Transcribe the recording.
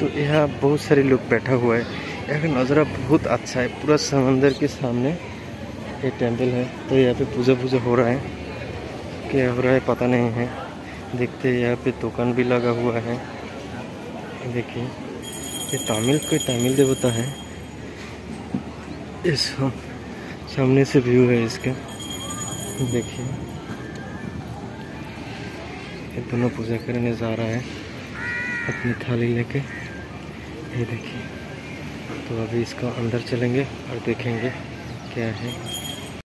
तो यहाँ बहुत सारे लोग बैठा हुआ है। यहाँ का नज़ारा बहुत अच्छा है। पूरा समंदर के सामने ये टेंपल है। तो यहाँ पे पूजा पूजा हो रहा है। क्या हो रहा है पता नहीं है। देखते हैं, यहाँ पे दुकान भी लगा हुआ है। देखिए, ये तमिल कोई तमिल देवता है। इस सामने से व्यू है इसका। देखिए, ये दोनों पूजा करने जा रहा है। अपनी थाली लेके। ये देखिए। तो अभी इसका अंदर चलेंगे और देखेंगे क्या है।